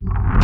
you